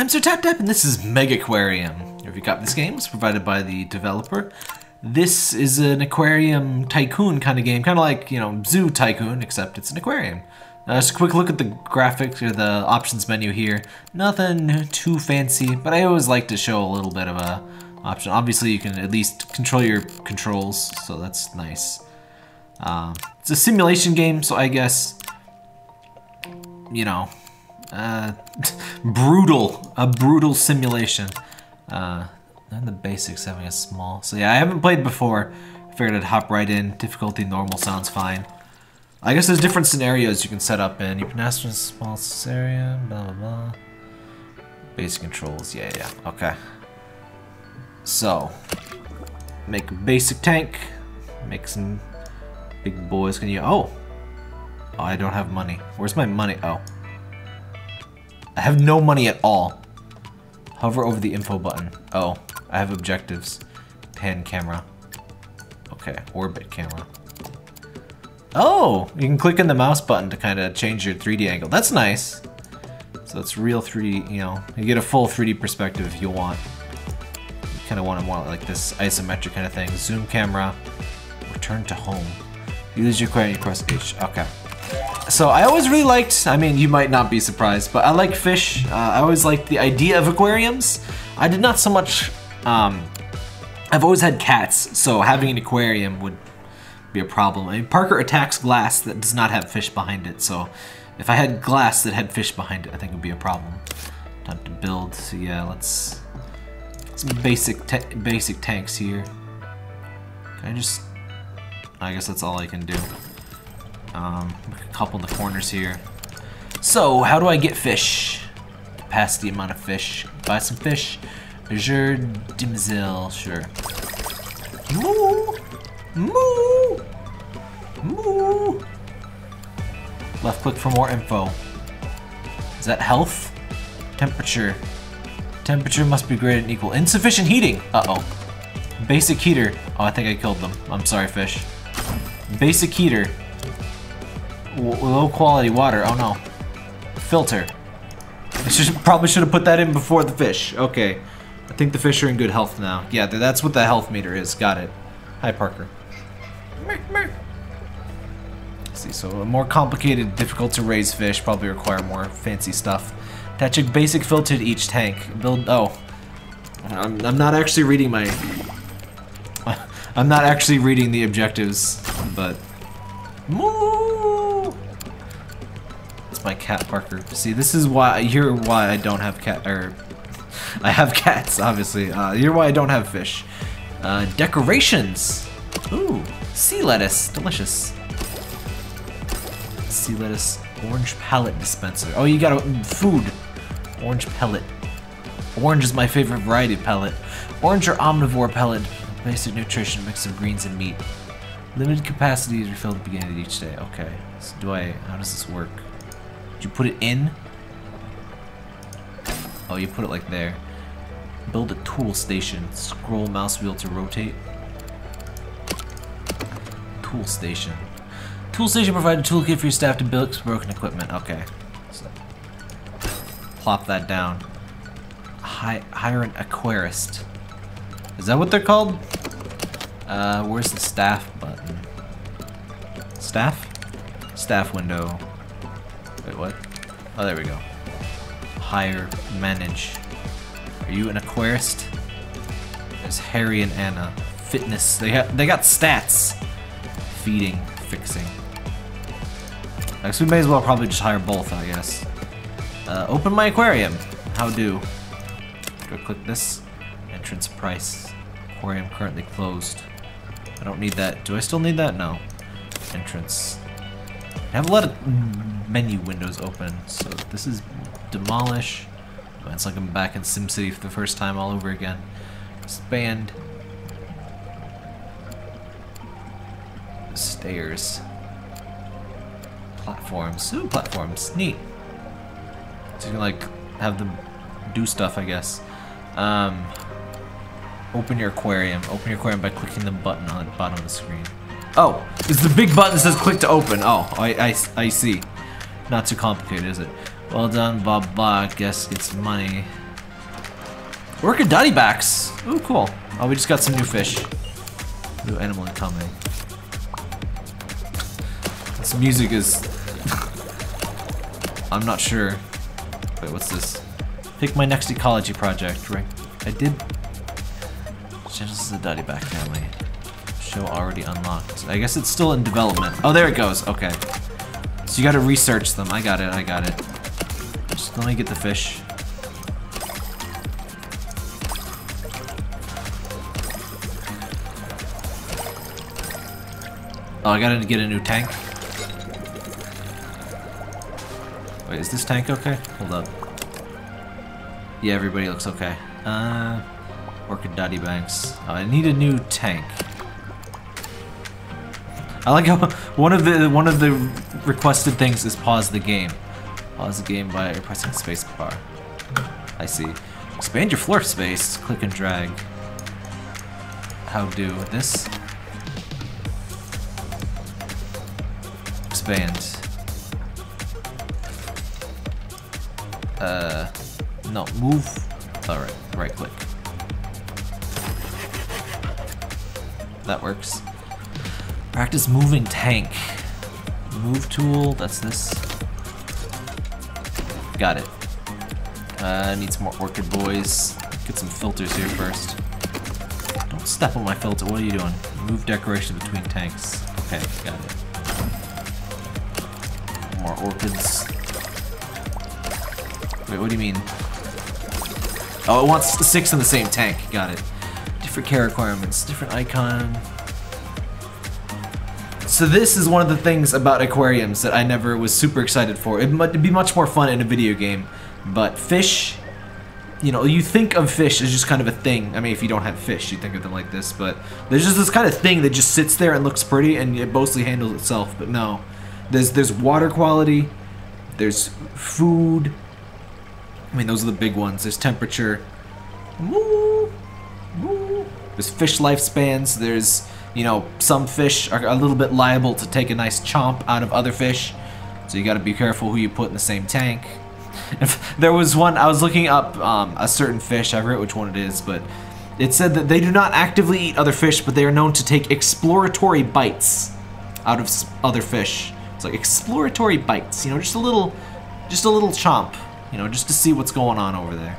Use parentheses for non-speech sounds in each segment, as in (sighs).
I'm SerTapTap, and this is Megaquarium. Review copy got this game it's provided by the developer. This is an aquarium tycoon kind of game, kind of like, you know, Zoo Tycoon, except it's an aquarium. Uh, just a quick look at the graphics or the options menu here. Nothing too fancy, but I always like to show a little bit of a option. Obviously, you can at least control your controls, so that's nice. Um, it's a simulation game, so I guess, you know, uh, (laughs) brutal, a brutal simulation. Uh, and the basics having a small. So yeah, I haven't played before. I figured I'd hop right in. Difficulty normal sounds fine. I guess there's different scenarios you can set up in. You can ask for a small area, blah blah blah. Basic controls, yeah, yeah, okay. So, make a basic tank. Make some big boys. Can you? Oh, oh, I don't have money. Where's my money? Oh, I have no money at all. Hover over the info button. Oh, I have objectives. Pan camera. Okay, orbit camera. Oh, you can click in the mouse button to kind of change your 3D angle. That's nice. So it's real 3D, you know, you get a full 3D perspective if you want. You kind of want to want like this isometric kind of thing. Zoom camera, return to home. Use your query press H. Okay. So I always really liked, I mean, you might not be surprised, but I like fish. Uh, I always liked the idea of aquariums. I did not so much, um, I've always had cats, so having an aquarium would be a problem. I mean, Parker attacks glass that does not have fish behind it, so if I had glass that had fish behind it, I think it would be a problem. Time to build, so yeah, let's... Some basic basic tanks here. Can I just... I guess that's all I can do. Um, a couple in the corners here. So, how do I get fish? Pass the amount of fish. Buy some fish. Azure Damsel, sure. Moo! Moo! Moo! Left click for more info. Is that health? Temperature. Temperature must be greater than equal. Insufficient heating! Uh-oh. Basic heater. Oh, I think I killed them. I'm sorry, fish. Basic heater. W low quality water. Oh no. Filter. I should, probably should have put that in before the fish. Okay. I think the fish are in good health now. Yeah, that's what the health meter is. Got it. Hi, Parker. see, so a more complicated, difficult to raise fish probably require more fancy stuff. Attach a basic filter to each tank. Build. Oh, I'm, I'm not actually reading my. (laughs) I'm not actually reading the objectives, but. Moo! My cat, Parker. See, this is why. You're why I don't have cat. Or (laughs) I have cats, obviously. Uh, you're why I don't have fish. Uh, decorations. Ooh, sea lettuce, delicious. Sea lettuce, orange pellet dispenser. Oh, you got a food. Orange pellet. Orange is my favorite variety of pellet. Orange or omnivore pellet. Basic nutrition, mix of greens and meat. Limited capacity is refilled at the beginning of each day. Okay. So do I, how does this work? Do you put it in? Oh, you put it like there. Build a tool station. Scroll mouse wheel to rotate. Tool station. Tool station provides a toolkit for your staff to build broken equipment. Okay. So, plop that down. Hi hire an aquarist. Is that what they're called? Uh, where's the staff button? Staff? Staff window. What? Oh, there we go. Hire, manage. Are you an aquarist? There's Harry and Anna. Fitness. They got they got stats. Feeding, fixing. I guess we may as well probably just hire both, I guess. Uh, open my aquarium. How do? I click this? Entrance price. Aquarium currently closed. I don't need that. Do I still need that? No. Entrance. I have a lot of menu windows open, so this is demolish. It's like I'm back in SimCity for the first time all over again. Expand. Stairs. Platforms. Ooh, platforms. Neat. So you can like have them do stuff, I guess. Um, open your aquarium. Open your aquarium by clicking the button on the bottom of the screen. Oh, it's the big button that says click to open. Oh, I, I, I see. Not too complicated, is it? Well done, Bob Blah. Guess it's money. Orchid Dottybacks. Ooh, cool. Oh, we just got some new fish. New animal incoming. This music is... (laughs) I'm not sure. Wait, what's this? Pick my next ecology project, right? I did... Genesis of the Dottyback family. Show already unlocked. I guess it's still in development. Oh, there it goes. Okay. You gotta research them. I got it, I got it. Just let me get the fish. Oh, I gotta get a new tank. Wait, is this tank okay? Hold up. Yeah, everybody looks okay. Uh, Orchid Dottybacks. Oh, I need a new tank. I like how (laughs) one of the one of the requested things is pause the game. Pause the game by pressing spacebar. I see. Expand your floor space. Click and drag. How do this? Expand. Uh, no, move. Alright, right click. That works. Practice moving tank. Move tool, that's this. Got it. Uh, need some more orchid boys. Get some filters here first. Don't step on my filter, what are you doing? Move decoration between tanks. Okay, got it. More orchids. Wait, what do you mean? Oh, it wants six in the same tank. Got it. Different care requirements, different icon. So this is one of the things about aquariums that I never was super excited for. It'd be much more fun in a video game, but fish, you know, you think of fish as just kind of a thing. I mean, if you don't have fish, you think of them like this, but there's just this kind of thing that just sits there and looks pretty and it mostly handles itself, but no. There's, there's water quality, there's food, I mean, those are the big ones. There's temperature. There's fish lifespans. There's, you know, some fish are a little bit liable to take a nice chomp out of other fish. So you gotta be careful who you put in the same tank. If (laughs) there was one, I was looking up um, a certain fish, I forget which one it is, but it said that they do not actively eat other fish, but they are known to take exploratory bites out of other fish. It's like exploratory bites, you know, just a little, just a little chomp. You know, just to see what's going on over there.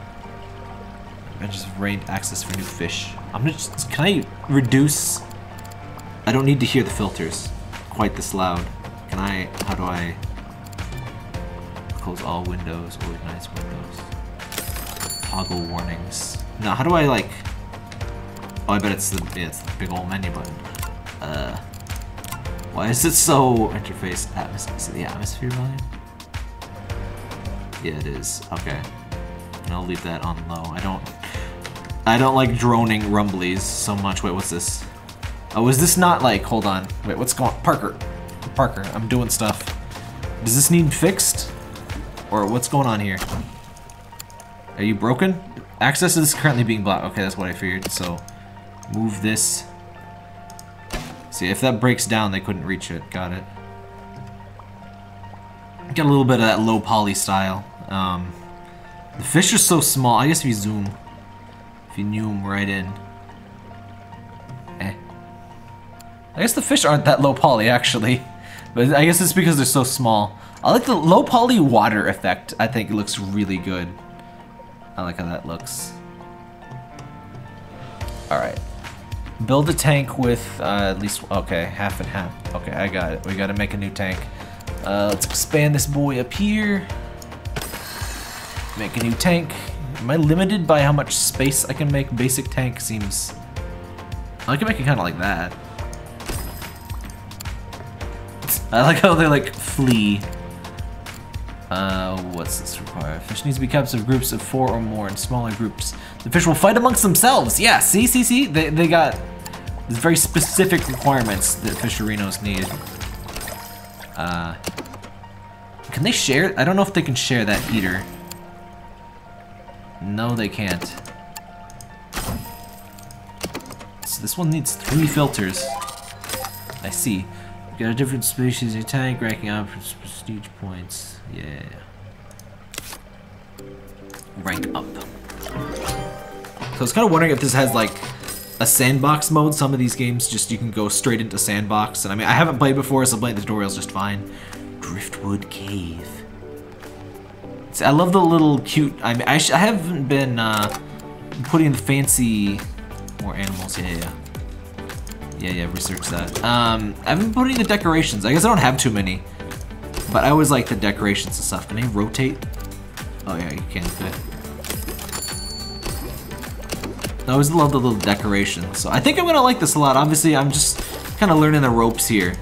I just rained access for new fish. I'm just, can I reduce? I don't need to hear the filters quite this loud. Can I, how do I close all windows, organize windows, toggle warnings. Now, how do I like, oh, I bet it's the, yeah, it's the big old menu button. Uh, why is it so interface atmosphere, is it the atmosphere volume? Yeah, it is. Okay. And I'll leave that on low. I don't... I don't like droning rumblies so much. Wait, what's this? Oh, is this not like... Hold on. Wait, what's going... on? Parker. Parker, I'm doing stuff. Does this need fixed? Or what's going on here? Are you broken? Access is currently being blocked. Okay, that's what I figured. So, move this. See, if that breaks down, they couldn't reach it. Got it. Get a little bit of that low poly style. Um, the fish are so small. I guess if you zoom, if you zoom right in. I guess the fish aren't that low poly actually, but I guess it's because they're so small. I like the low poly water effect. I think it looks really good. I like how that looks. All right. Build a tank with uh, at least, okay, half and half. Okay, I got it. We gotta make a new tank. Uh, let's expand this boy up here. Make a new tank. Am I limited by how much space I can make? Basic tank seems... I can make it kind of like that. I like how they like flee. Uh, what's this require? Fish needs to be kept in groups of four or more in smaller groups. The fish will fight amongst themselves. Yeah, see, see, see? They, they got very specific requirements that fisherinos need. Uh, can they share? I don't know if they can share that heater. No, they can't. So this one needs three filters. I see. Got a different species of tank ranking up for prestige points. Yeah. Rank up. So I was kind of wondering if this has like a sandbox mode. Some of these games just you can go straight into sandbox. And I mean, I haven't played before, so playing the tutorials just fine. Driftwood Cave. See, I love the little cute. I mean, I, I haven't been uh, putting the fancy more animals. Yeah, yeah. Yeah, yeah, research that. Um, I've been putting the decorations. I guess I don't have too many. But I always like the decorations and stuff. Can I rotate? Oh yeah, you can. Good. I always love the little decorations. So I think I'm gonna like this a lot. Obviously, I'm just kind of learning the ropes here.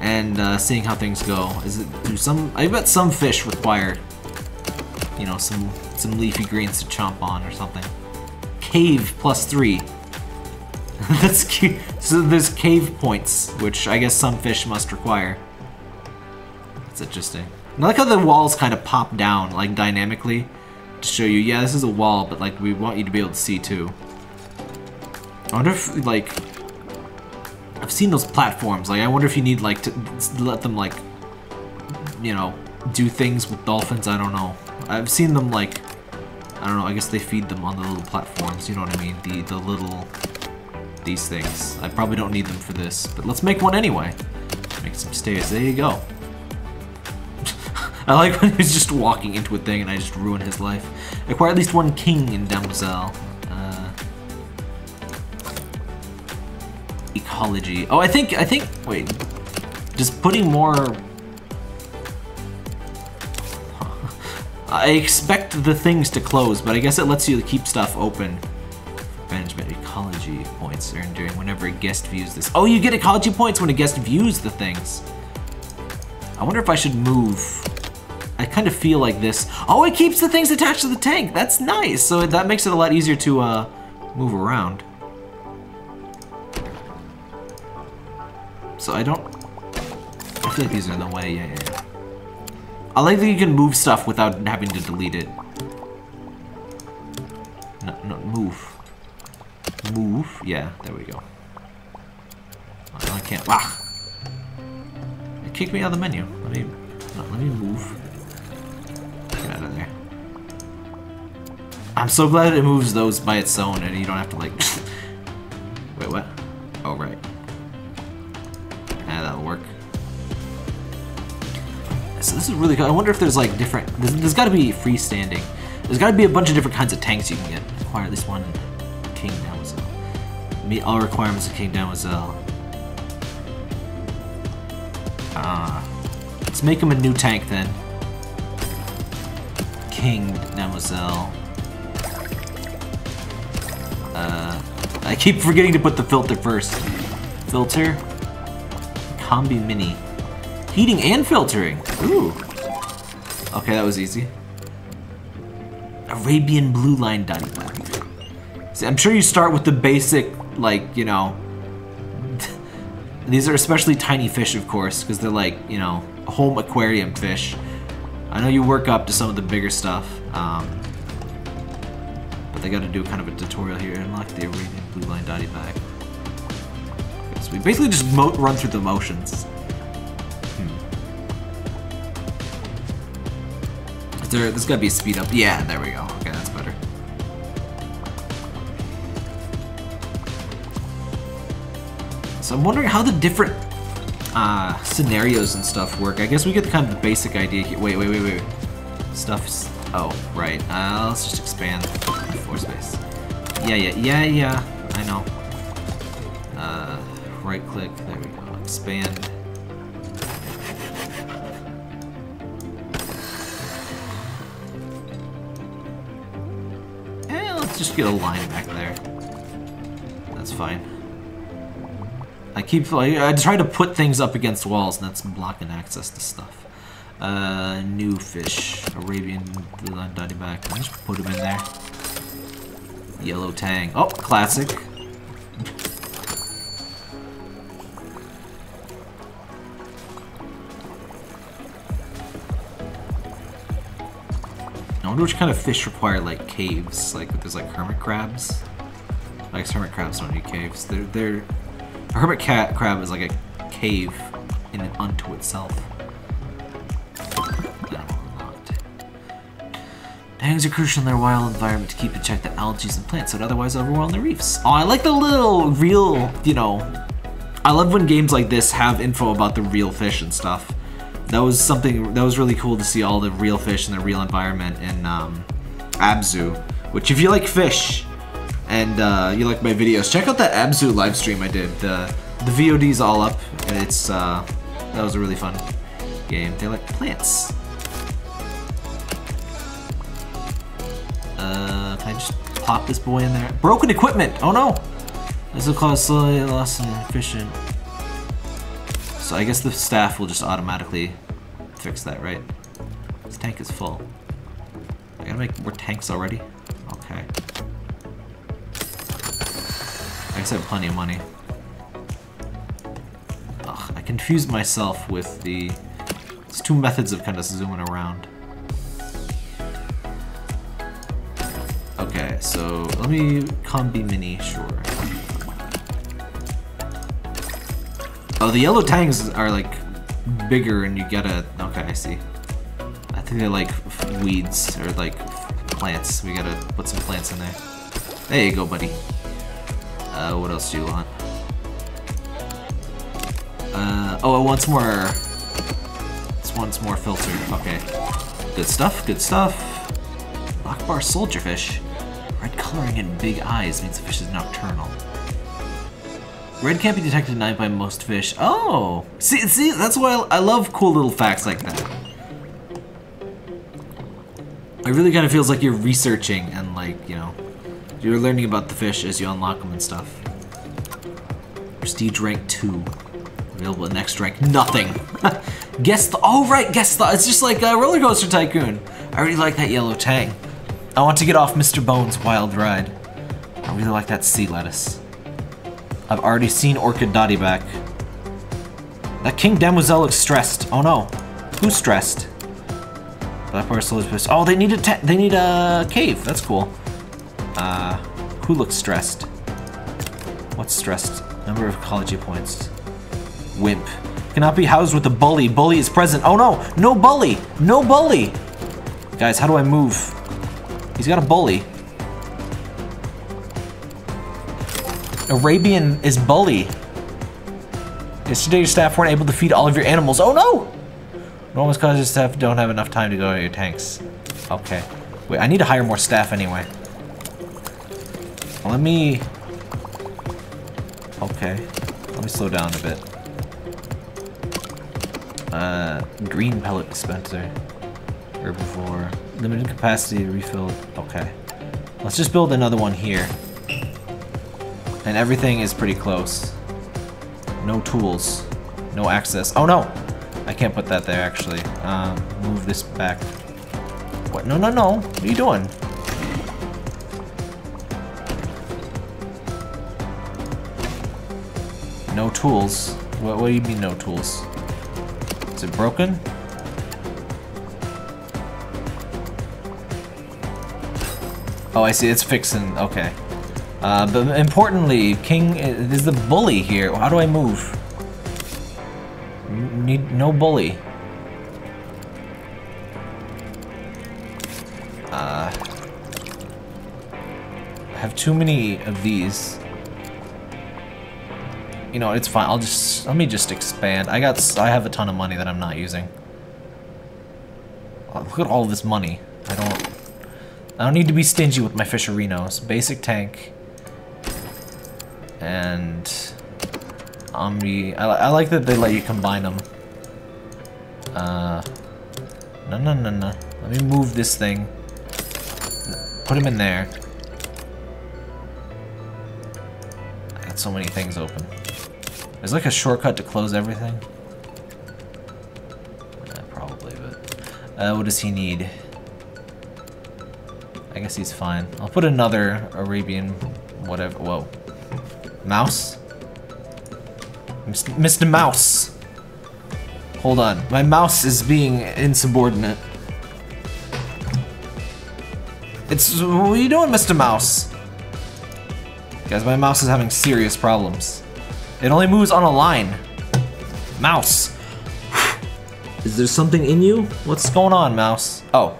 And uh, seeing how things go. Is it, do some, I bet some fish require, you know, some, some leafy greens to chomp on or something. Cave plus three. (laughs) That's cute. So there's cave points, which I guess some fish must require. That's interesting. I like how the walls kind of pop down, like, dynamically. To show you, yeah, this is a wall, but, like, we want you to be able to see, too. I wonder if, like... I've seen those platforms. Like, I wonder if you need, like, to let them, like... You know, do things with dolphins. I don't know. I've seen them, like... I don't know, I guess they feed them on the little platforms, you know what I mean? The, the little these things. I probably don't need them for this, but let's make one anyway. Make some stairs. There you go. (laughs) I like when he's just walking into a thing and I just ruin his life. Acquire at least one king in Demoiselle. Uh, ecology. Oh, I think, I think, wait. Just putting more... (laughs) I expect the things to close, but I guess it lets you keep stuff open management ecology points earned during whenever a guest views this. Oh, you get ecology points when a guest views the things. I wonder if I should move. I kind of feel like this. Oh, it keeps the things attached to the tank. That's nice. So that makes it a lot easier to uh, move around. So I don't... I feel like these are in the way. Yeah, yeah, yeah. I like that you can move stuff without having to delete it. No, no, move. Move. Yeah, there we go. I can't. Ah! It kicked me out of the menu. Let me. No, let me move. Get out of there. I'm so glad it moves those by its own and you don't have to like. (laughs) Wait, what? Oh, right. Yeah, that'll work. So this is really cool. I wonder if there's like different. there's, there's got to be freestanding. There's got to be a bunch of different kinds of tanks you can get. Acquire at least one king Demoiselle. Meet all requirements of King Demoiselle. Ah. Uh, let's make him a new tank then. King Demoiselle. Uh, I keep forgetting to put the filter first. Filter. Combi Mini. Heating and filtering. Ooh. Okay, that was easy. Arabian Blue Line Dotty See, I'm sure you start with the basic, like, you know... these are especially tiny fish, of course, because they're like, you know, home aquarium fish. I know you work up to some of the bigger stuff, um, but they got to do kind of a tutorial here. Unlock the Arabian Blue Line Dottyback. Okay, so we basically just run through the motions. Hmm. There, there's got to be a speed up. Yeah, there we go. I'm wondering how the different uh, scenarios and stuff work. I guess we get the kind of the basic idea here. Wait, wait, wait, wait. Stuff's... Oh, right. Uh, let's just expand floor space. Yeah, yeah, yeah, yeah. I know. Uh, right click. There we go. Expand. Eh, let's just get a line back there. That's fine. I keep, I, I try to put things up against walls, and that's blocking access to stuff. Uh, new fish, Arabian line dotty back. I just put him in there. Yellow tang. Oh, classic. I wonder which kind of fish require like caves. Like there's like hermit crabs. Like hermit crabs don't need caves. They're they're a hermit cat crab is like a cave in and unto itself. Tangs are crucial in their wild environment to keep in check the algae and plants that otherwise overwhelm the reefs. Oh, I like the little real, you know, I love when games like this have info about the real fish and stuff. That was something, that was really cool to see all the real fish in the real environment in um, Abzu. Which if you like fish, and uh, you like my videos, check out that Abzu live stream I did. The, the VOD's all up, it's, uh, that was a really fun game. They like plants. Uh, can I just pop this boy in there? Broken equipment! Oh no! This will cause slowly loss in efficient. So I guess the staff will just automatically fix that, right? This tank is full. I gotta make more tanks already? Okay. I I have plenty of money. Ugh, I confused myself with the... It's two methods of kind of zooming around. Okay, so let me combi mini, sure. Oh, the yellow tangs are like bigger and you gotta, okay, I see. I think they're like weeds or like plants. We gotta put some plants in there. There you go, buddy. Uh, what else do you want? Uh, oh, it wants more, it wants more filter, okay. Good stuff, good stuff. Blackbar soldierfish. Red coloring and big eyes means the fish is nocturnal. Red can't be detected at night by most fish. Oh! See, see, that's why I, I love cool little facts like that. It really kind of feels like you're researching and like, you know, you're learning about the fish as you unlock them and stuff. Prestige rank 2. Available next rank. Nothing! (laughs) guess the- oh right, guess the- it's just like a Roller Coaster Tycoon. I already like that yellow tang. I want to get off Mr. Bones' wild ride. I really like that sea lettuce. I've already seen Orchid Dottyback. That King Demoiselle looks stressed. Oh no. Who's stressed? That parcel is pissed. Oh, they need a they need a cave. That's cool. Uh, who looks stressed? What's stressed? Number of ecology points. Wimp. Cannot be housed with a bully. Bully is present. Oh no! No bully! No bully! Guys, how do I move? He's got a bully. Arabian is bully. Yesterday your staff weren't able to feed all of your animals. Oh no! Normal cause your staff don't have enough time to go to your tanks. Okay. Wait, I need to hire more staff anyway. Let me... Okay. Let me slow down a bit. Uh, green pellet dispenser. Herbivore. Limited capacity to refill. Okay. Let's just build another one here. And everything is pretty close. No tools. No access. Oh no! I can't put that there actually. Um, move this back. What? No, no, no. What are you doing? No tools? What, what do you mean no tools? Is it broken? Oh, I see. It's fixing. Okay. Uh, but importantly, King is the bully here. How do I move? Need no bully. Uh, I have too many of these. You know, it's fine. I'll just let me just expand. I got I have a ton of money that I'm not using. Oh, look at all this money. I don't I don't need to be stingy with my fisherinos. Basic tank. And Omni. I, I like that they let you combine them. Uh, no, no, no, no. Let me move this thing. Put him in there. Got so many things open. There's like a shortcut to close everything. Probably, but... Uh, what does he need? I guess he's fine. I'll put another Arabian whatever. Whoa. Mouse? Mr. Mouse! Hold on. My mouse is being insubordinate. It's... What are you doing, Mr. Mouse? Guys, my mouse is having serious problems. It only moves on a line. Mouse! (sighs) Is there something in you? What's going on, mouse? Oh.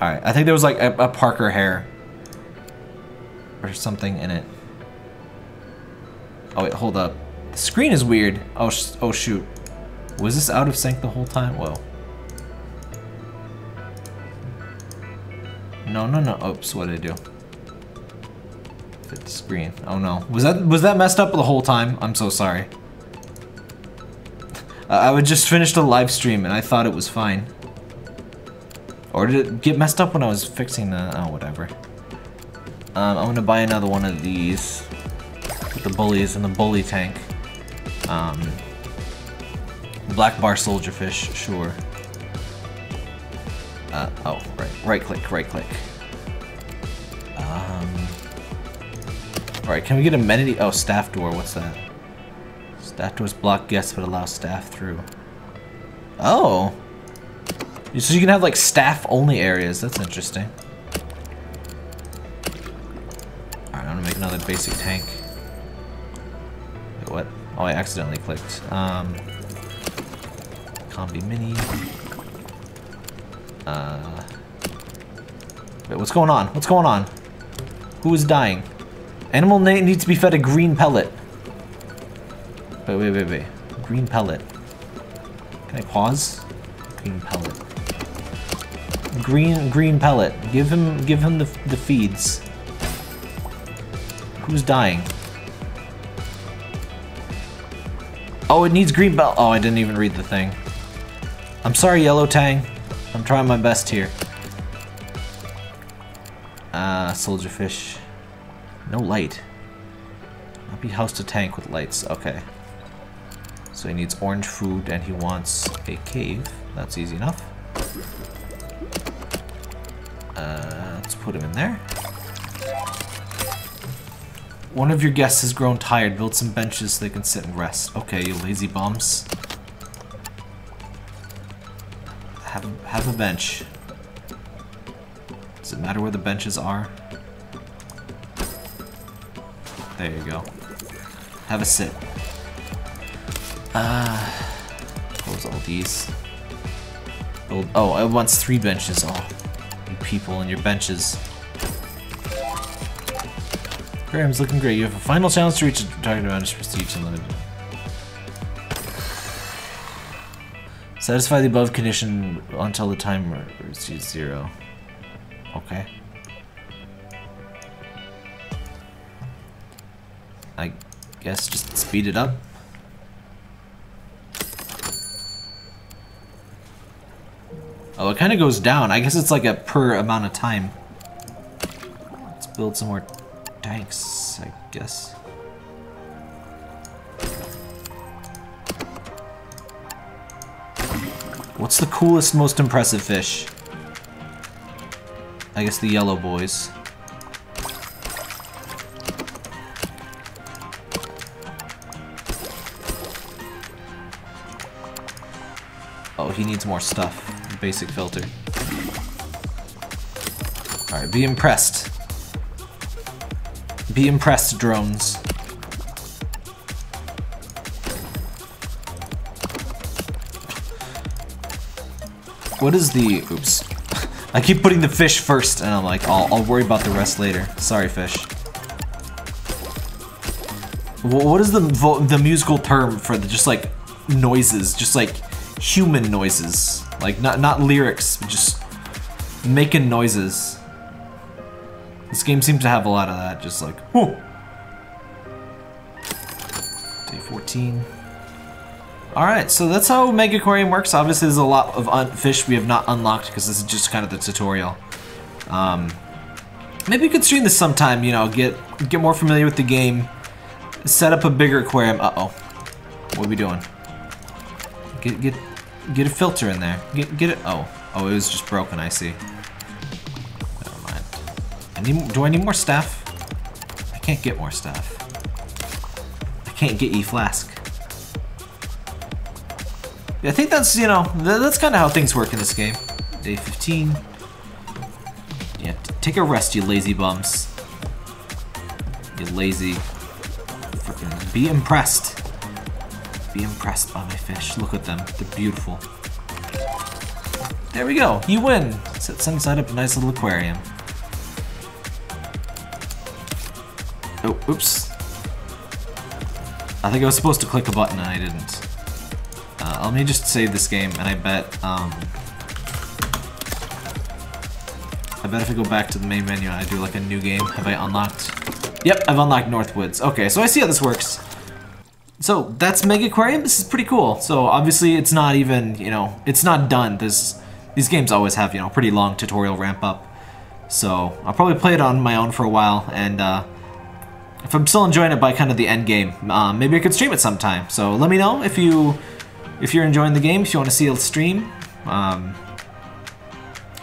Alright, I think there was like a, a Parker hair. Or something in it. Oh wait, hold up. The screen is weird. Oh, sh oh shoot. Was this out of sync the whole time? Whoa. No, no, no. Oops, what did I do? Fit the screen. Oh no. Was that was that messed up the whole time? I'm so sorry. (laughs) Uh, I would just finish the live stream and I thought it was fine. Or did it get messed up when I was fixing the... Oh, whatever. Um, I'm gonna buy another one of these. Put the bullies in the bully tank. Um, black bar soldier fish, sure. Uh, oh, right. Right click, right click. Alright, can we get amenity? Oh, staff door, what's that? Staff doors block guests but allow staff through. Oh! So you can have like staff only areas, that's interesting. Alright, I'm gonna make another basic tank. Wait, what? Oh, I accidentally clicked. Um, Combi Mini. Uh, wait, what's going on? What's going on? Who is dying? Animal needs to be fed a green pellet. Wait, wait, wait, wait. Green pellet. Can I pause? Green pellet. Green, green pellet. Give him, give him the, the feeds. Who's dying? Oh, it needs green belt. Oh, I didn't even read the thing. I'm sorry, Yellow Tang. I'm trying my best here. Ah, uh, soldier fish. No light. I'll be housed to tank with lights. Okay. So he needs orange food and he wants a cave. That's easy enough. Uh, let's put him in there. One of your guests has grown tired. Build some benches so they can sit and rest. Okay, you lazy bums. Have a, have a bench. Does it matter where the benches are? There you go. Have a sit. Ah, uh, close all these. Build, oh, it wants three benches. Oh, you people and your benches. Graham's looking great. You have a final challenge to reach a target advantage prestige unlimited. Satisfy the above condition until the timer reaches zero. Okay. I guess just speed it up. Oh, it kind of goes down. I guess it's like a per amount of time. Let's build some more tanks, I guess. What's the coolest, most impressive fish? I guess the yellow boys. He needs more stuff. Basic filter. Alright, be impressed. Be impressed, drones. What is the... Oops. (laughs) I keep putting the fish first, and I'm like, I'll, I'll worry about the rest later. Sorry, fish. What is the the musical term for the just like noises, just like human noises, like not not lyrics, just making noises. This game seems to have a lot of that, just like, whoo. Day 14. Alright, so that's how Megaquarium works. Obviously, there's a lot of fish we have not unlocked because this is just kind of the tutorial. Um, maybe we could stream this sometime, you know, get get more familiar with the game, set up a bigger aquarium. Uh-oh. What are we doing? Get, get, get a filter in there. Get, get it. Oh, oh, it was just broken, I see. Never mind. I need, do I need more stuff? I can't get more stuff. I can't get E-Flask. I think that's, you know, that's kind of how things work in this game. Day 15. Yeah, take a rest, you lazy bums. You lazy. Freaking be impressed. Be impressed by my fish. Look at them. They're beautiful. There we go. You win. Set side up a nice little aquarium. Oh, oops. I think I was supposed to click a button and I didn't. Uh, let me just save this game, and I bet, um... I bet if I go back to the main menu and I do like a new game, have I unlocked? Yep, I've unlocked Northwoods. Okay, so I see how this works. So that's Megaquarium. This is pretty cool. So obviously it's not even, you know, it's not done. This, these games always have, you know, pretty long tutorial ramp up. So I'll probably play it on my own for a while, and uh, if I'm still enjoying it by kind of the end game, uh, maybe I could stream it sometime. So let me know if you if you're enjoying the game, if you want to see a stream. Um,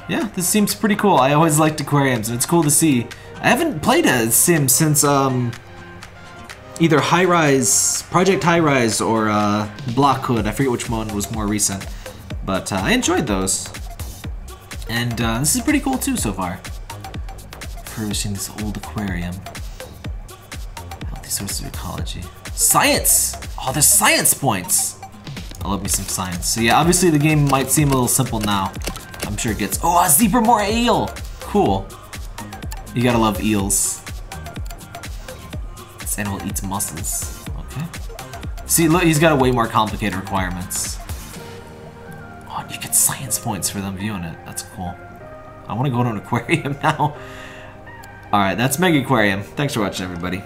yeah, this seems pretty cool. I always liked aquariums, and it's cool to see. I haven't played a sim since um, either High Rise, Project Highrise, or uh, Blockhood. I forget which one was more recent, but uh, I enjoyed those. And uh, this is pretty cool too so far. Refurbishing this old aquarium. Healthy sources of ecology. Science! Oh, there's science points! I love me some science. So yeah, obviously the game might seem a little simple now. I'm sure it gets- Oh, a zebra moray eel! Cool. You gotta love eels. This animal eats mussels. Okay. See, look, he's got a way more complicated requirements. Oh, you get science points for them viewing it. That's cool. I want to go to an aquarium (laughs) now. Alright, that's Megaquarium. Thanks for watching, everybody.